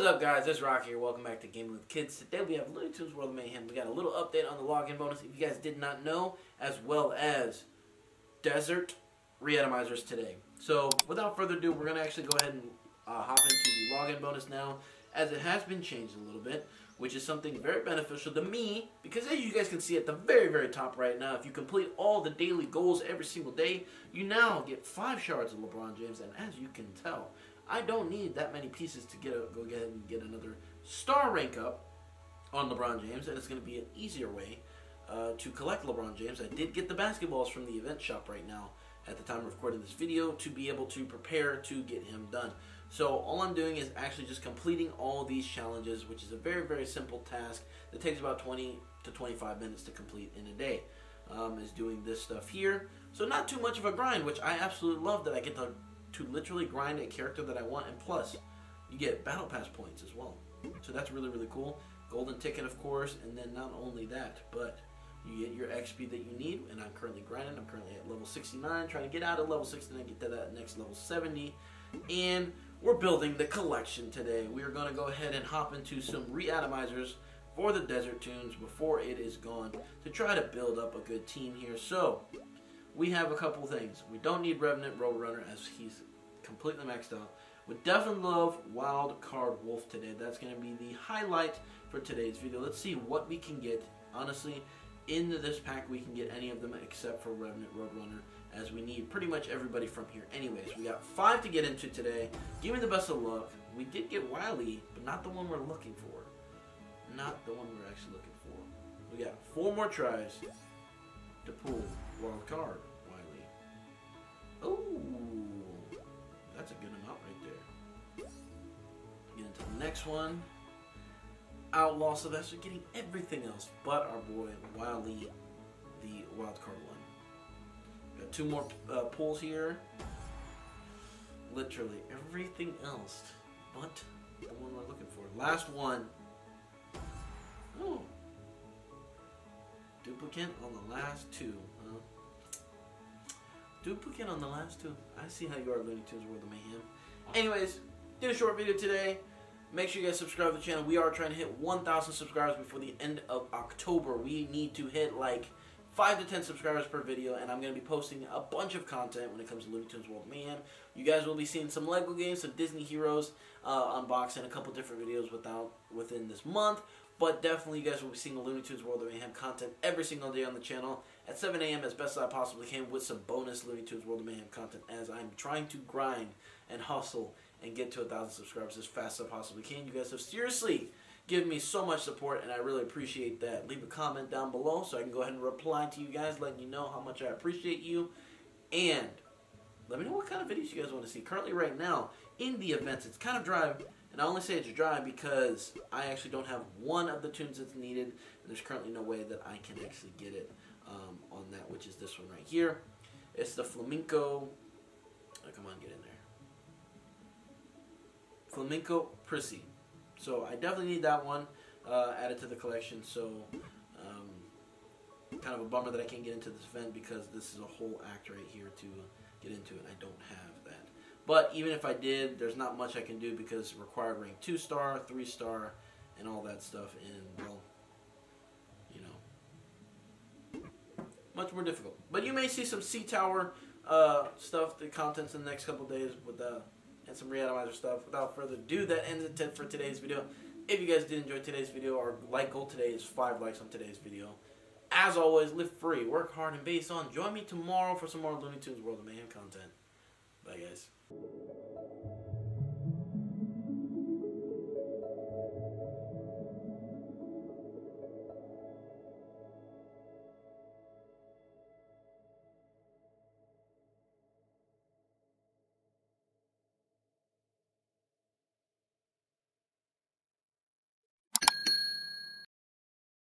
What is up, guys? It's Rocky here. Welcome back to Gaming with Kids. Today we have Looney Tunes World of Mayhem. We got a little update on the login bonus if you guys did not know, as well as desert reatomizers today. So, without further ado, we're going to actually go ahead and uh, hop into the login bonus now, as it has been changed a little bit, which is something very beneficial to me, because as you guys can see at the very, very top right now, if you complete all the daily goals every single day, you now get five shards of LeBron James, and as you can tell, I don't need that many pieces to get a, go ahead and get another star rank up on LeBron James, and it's going to be an easier way uh, to collect LeBron James. I did get the basketballs from the event shop right now at the time of recording this video to be able to prepare to get him done. So all I'm doing is actually just completing all these challenges, which is a very, very simple task that takes about 20 to 25 minutes to complete in a day. Um, is doing this stuff here. So not too much of a grind, which I absolutely love that I get to to literally grind a character that I want, and plus, you get battle pass points as well. So that's really, really cool. Golden ticket, of course, and then not only that, but you get your XP that you need, and I'm currently grinding. I'm currently at level 69, trying to get out of level 69, get to that next level 70, and we're building the collection today. We are going to go ahead and hop into some reatomizers for the Desert Tunes before it is gone to try to build up a good team here. So, we have a couple things. We don't need Revenant Roadrunner as he's completely maxed out. We definitely love Wild Card Wolf today. That's going to be the highlight for today's video. Let's see what we can get. Honestly, in this pack we can get any of them except for Revenant Roadrunner as we need pretty much everybody from here. Anyways, we got five to get into today. Give me the best of luck. We did get Wily, but not the one we're looking for. Not the one we're actually looking for. We got four more tries to pull wild card. Ooh, that's a good amount right there. Get into the next one. Outlaw Sylvester getting everything else but our boy Wily, the wild card one. Got two more uh, pulls here. Literally everything else but the one we're looking for. Last one. Oh. Duplicate on the last two. Huh? Duplicate on the last two. I see how you are, Looney Tunes World of Mayhem. Anyways, did a short video today. Make sure you guys subscribe to the channel. We are trying to hit 1,000 subscribers before the end of October. We need to hit like 5 to 10 subscribers per video, and I'm going to be posting a bunch of content when it comes to Looney Tunes World of Mayhem. You guys will be seeing some LEGO games, some Disney Heroes uh, unboxing, a couple different videos without within this month. But definitely, you guys will be seeing the Looney Tunes World of Mayhem content every single day on the channel at 7 a.m. as best as I possibly can with some bonus Looney Tunes World of Mayhem content as I'm trying to grind and hustle and get to a thousand subscribers as fast as I possibly can. You guys have seriously given me so much support, and I really appreciate that. Leave a comment down below so I can go ahead and reply to you guys, letting you know how much I appreciate you. And let me know what kind of videos you guys want to see. Currently, right now, in the events, it's kind of dry and I only say it's dry because I actually don't have one of the tunes that's needed, and there's currently no way that I can actually get it um, on that, which is this one right here. It's the Flamenco. Oh, come on, get in there. Flamenco Prissy. So I definitely need that one uh, added to the collection. So um, kind of a bummer that I can't get into this event because this is a whole act right here to get into it. I don't have. But even if I did, there's not much I can do because required rank 2 star, 3 star, and all that stuff. And, well, you know, much more difficult. But you may see some Sea Tower uh, stuff, the contents in the next couple days with the, and some reatomizer stuff. Without further ado, that ends it for today's video. If you guys did enjoy today's video, our like goal today is 5 likes on today's video. As always, live free, work hard, and base on. Join me tomorrow for some more Looney Tunes World of Mayhem content. Bye guys.